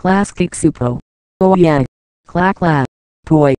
Class Kiksupo. Oh yeah. Clack clack. Poi.